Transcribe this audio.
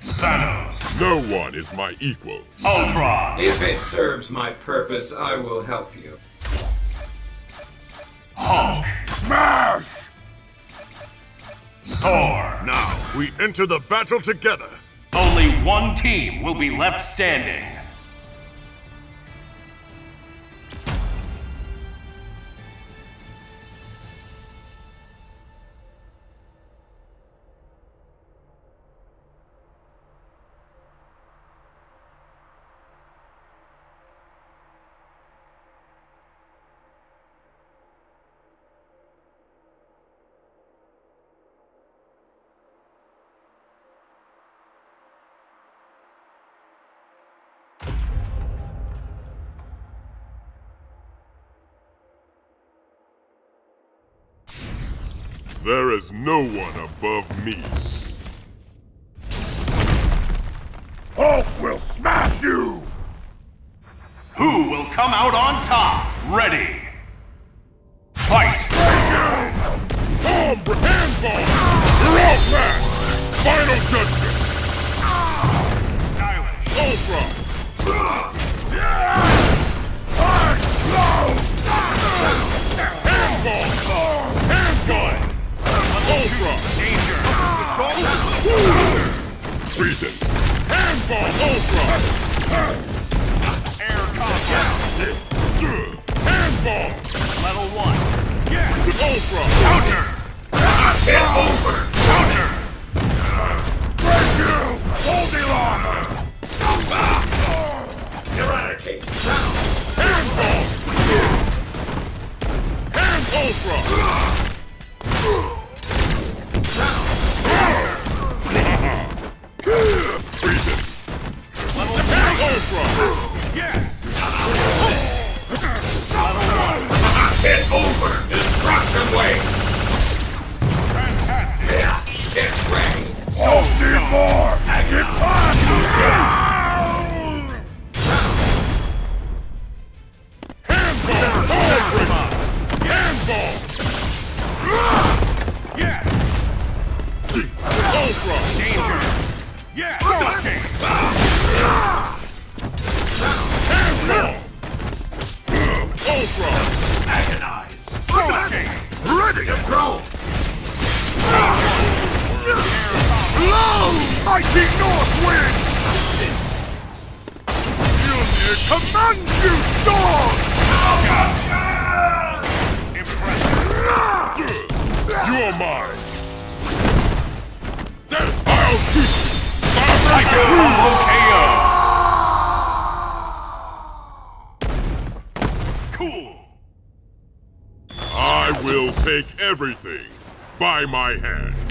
Thanos. No one is my equal. Ultron. If it serves my purpose, I will help you. Hulk. Smash! Thor. Now we enter the battle together. Only one team will be left standing. There is no one above me. Hulk will smash you! Who will come out on top? Ready. Fight. Tom, handball! You're outmatched! Final judgment! Ah! Stylish. Ultra! Treason! Handball! Ultra! Air combat. Handball! Level one. Ultra! Counter. Counter. Break you! Goldilocks! Eradicate. Handball! Hand Ultra! Agonize. Ready to Go. Mighty North Wind! Mjolnir commands you, Storm! Impressive. You're mine! Then I'll Like a combo KO. Cool. I will take everything by my hand.